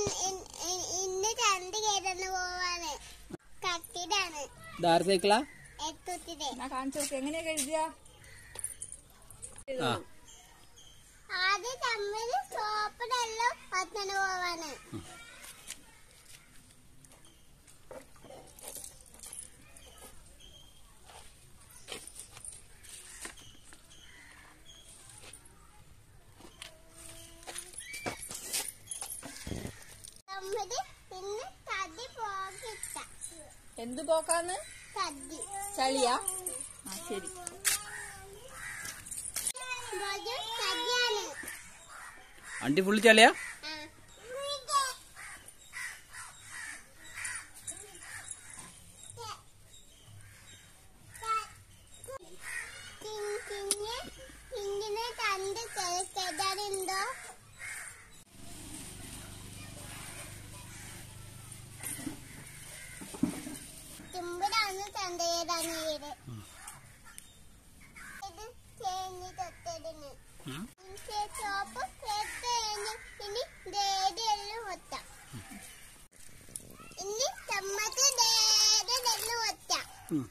ഇന്ന് ഇന്ന് ഇന്ന് പോവാണ്. കട്ടിടാണ് ധാര സൈക്കിളാ? കാണിച്ചു നോക്ക് എങ്ങനെയാ എഴുതിയ? ആദ്യം തമ്മിൽ സോപ്പിടെല്ലാം പത്തന് പോവാണ്. എന്ത് പോക്കാന്ന് ചളിയാ ആ ശരി അണ്ടി ഫുള്ളി ചളിയാ. തുമ്പിലാണ് ചന്തയിലാണ് വീട് ഇത് ചേഞ്ഞ് തൊട്ടതിന്. ചോപ്പ് ഇനി ദേടിയെല്ലാം ഒറ്റ. ഇനി ദേടെല്ലാം ഒറ്റ. ഉം.